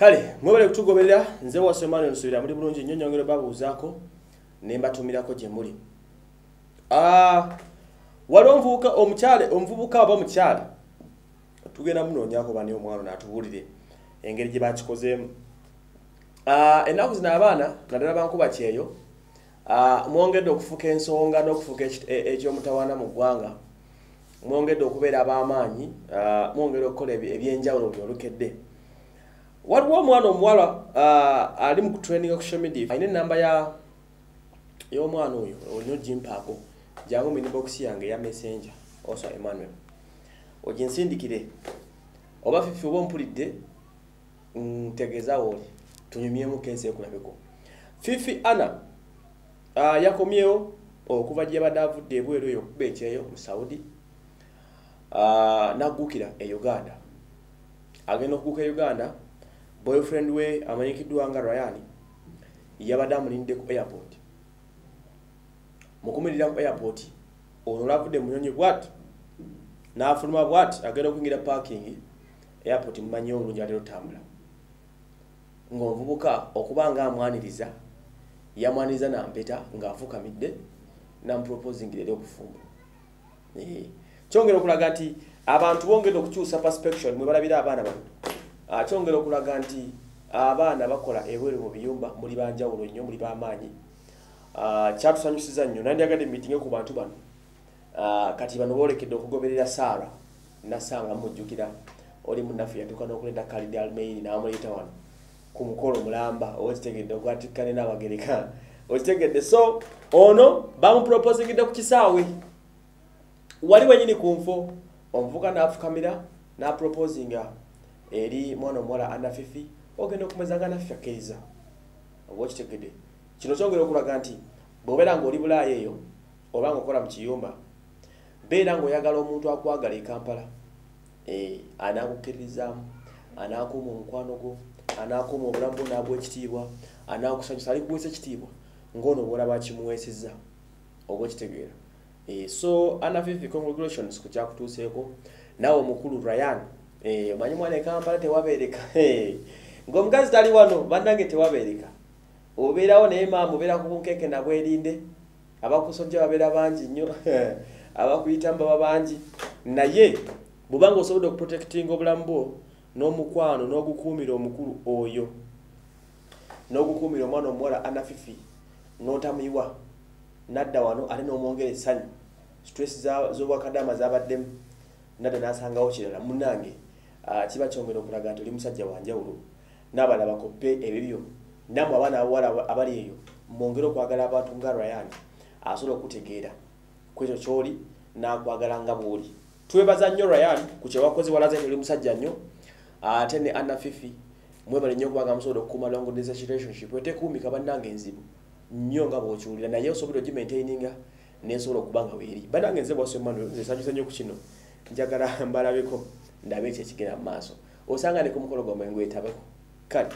kale mwebale kutugoberera nze wasemani nsubira muli bulungi nnyo nyongero babuuzaako ne mbatumirako gye muli. Ah, waliwo omuvubuka omukyale omuvubuka oba mukyala tugenda munoonyako bani omwana naatubuulire engeri gye bakikozeemu. Ah, ennaku zino abaana naddala bankuba kyeyo. Ah, mwongedde okufuka ensonga n'okufuka ekit- e- ekyomutawaana mu ggwanga. Mwongedde okubeera ab'amaanyi ah, mwongedde okukola ebi- ebyenjawulo byolukedde waliwo omwana omuwala ah, ali mu kutraininga ku social media alina enamba y'omwana oyo olina ogimpaako jangu minibox yange eya messenger oso emmanuel. Oginsindikire oba fifi oba ompulidde ntegeeza wooli tunyumyemu kensi ekulabeko fifi ana ah, yakomyewo okuva gye yabadde avudde ebweru eyo okuba ekyeyo mu saudi ah, n'aggukira e uganda. Agenda okuguka e uganda boyfriend we amanyikiddwa nga ryan yabadde amulindde ku airport. Mukumirira ku airport ono olavudde munyonyi bwat n'afuluma bwat agenda okuyingira parking airport mumanyiyo obulungi ate otambula ng'omuvubuka okuba nga amwaniriza yamwaniriza nampeta ng'afukamidde namuproposingira eri obufumbo Eh, kyongera okulaga nti abantu bongedde okukyusa perspection mwe balabira abaana bano kyongera okulaga nti abaana bakola ebweru mu biyumba muli banjawulo nnyo muli bamaanyi kyatusanyusiza nnyo. Nandyagadde mitinge ku bantu bano. Kati bano boolekedde okugoberera saara nasanga mujjukira oli munnaffe yatuuka n'okuleta kalidi almeini n'amuleeta wano ku mukolo mulamba okitegedde okwatikkane n'abagereka okitegedde so ono bamuproposingidde ku kisaawe. Wali wenyini ku nfo. Omuvuka n'afukamira n'aproposinga eri mwana omuwala anafifi ogenda okumwezanga naffe akkiriza oba okitegedde? Kino kyongera okulaga nti bw'obeera ng'oli bulaaya eyo oba nga okola mu kiyumba beera ng'oyagala omuntu akwagala e kampala Eh, anaakukkiririzaamu anaakuuma omukwano gwo anaakuuma obulamu bwo n'abwa ekitiibwa anaakusanyusa alikuweesa ekitiibwa ng'ono obwolaba kimuweesezza oba okitegeera? Eh, so anafifi congratulations ku kyakutuuseeko. Naawe omukulu ryan omanyi mwana e kampala tewabeereka Eh, ng'omukazi tali wano bannange tewabeereka obeerawo naye maama obeera ku bunkeeke nabwerinde abakusojja babeera bangi nnyo. Abakuyita mbaba bangi. Naye bw'obanga osobodde okuprotectinga obulamu bwo n'omukwano n'ogukuumira omukulu oyo n'ogukuumira omwana omuwala anafifi n'otamuyiwa nadda wano ate n'omwongera essanyu. Stress z'obwakadama zabaddemu. Nadda n'asangawo kirala. Munnange ah, kiba kyongera okulaga nti oli musajja wanjawulo n'abala bakoppe ebibyo nammwe abaana abawala aba- abali eyo mwongere okwagala abantu nga ryan asobola okutegeera ku ekyo kyoli n'akwagala nga bw'oli. Twebaza nnyo ryan ku kyewakoze walaze nti oli musajja nnyo ate ne anna fifi mwebale nnyo okubanga musobola okukuuma long distance relationship etekuumika bannange enzibu nnyo nga bw'okiwulira naye osobola ogimaintaininga nesobola okuba nga weeri. Bannange nze bwase manuel nze sanyusa nnyo ku kino njagala mbalabeko ndabe ekyo ekigenda mu maaso. Osanga ne ku mukolo gwamwe ngwetabeko kale